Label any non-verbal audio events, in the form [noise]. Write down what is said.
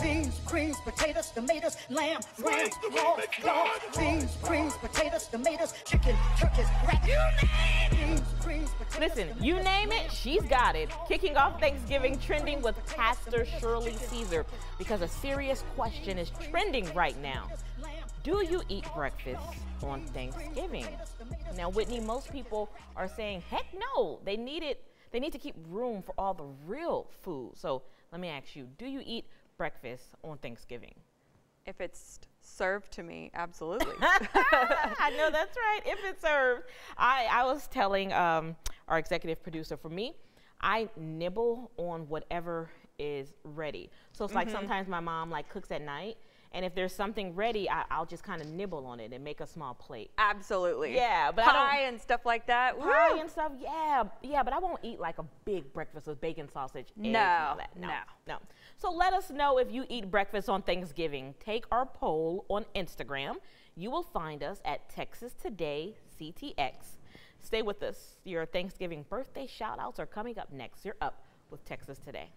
beans, greens, potatoes, tomatoes, lamb, ram, hog, dog, beans, greens, potatoes, tomatoes, chicken, turkeys, rabbit. Beans, greens, potatoes, Listen, you name it, she's got it. Kicking off Thanksgiving trending with Pastor Shirley Caesar because a serious question is trending right now. Do you eat breakfast on Thanksgiving? Now, Whitney, most people are saying, heck no, they need it. They need to keep room for all the real food. So let me ask you, do you eat breakfast on Thanksgiving? If it's served to me, absolutely. [laughs] I know that's right. If it's served, I, I was telling um, our executive producer for me, I nibble on whatever is ready. So it's like sometimes my mom like cooks at night, and if there's something ready, I, I'll just kind of nibble on it and make a small plate. absolutely. Yeah, but pie and stuff like that. Pie woo. and stuff, yeah, yeah, but I won't eat like a big breakfast with bacon, sausage, No, all that. No, no. no. So let us know if you eat breakfast on Thanksgiving. Take our poll on Instagram. You will find us at Texas Today CTX. Stay with us. Your Thanksgiving birthday shout outs are coming up next. You're up with Texas Today.